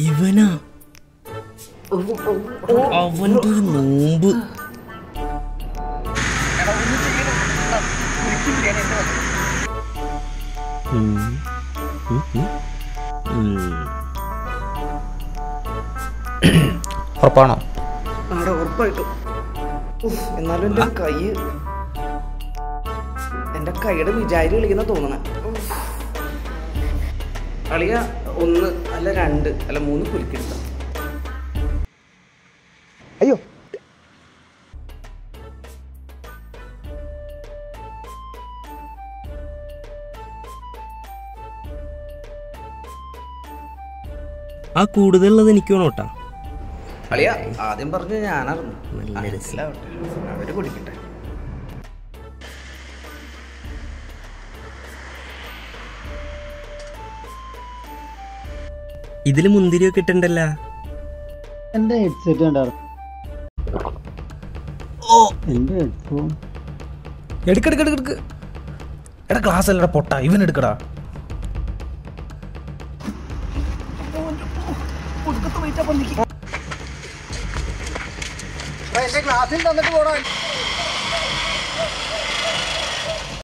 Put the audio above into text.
ഇവനാ അവന്റെ നോമ്പ്. ഉറപ്പാണോ എന്നാലും എന്റെ കൈ എന്റെ കൈയുടെ വിചാരി കളിക്കുന്ന തോന്നണ. അളിയ ഒന്ന് അല്ല രണ്ട് അല്ല മൂന്ന് കുലിക്കെടുത്ത അയ്യോ. ആ കൂടുതലുള്ളത് എനിക്ക് വേണം കേട്ടാ. അളിയ ആദ്യം പറഞ്ഞു ഞാനറിഞ്ഞു. മനസ്സിലാവട്ടെ അവർ കുടിക്കട്ടെ. ഇതിൽ മുന്തിരിയൊക്കെ ഇട്ടുണ്ടല്ല. എന്റെ ഹെഡ്സെറ്റ് ഓ. എന്റെ ഹെഡ്ഫോൺ എടാ ക്ലാസ് അല്ലടാ പൊട്ട. ഇവൻ എടുക്കടാ. ക്ലാസ്സിൽ തന്നിട്ട് പോടാ.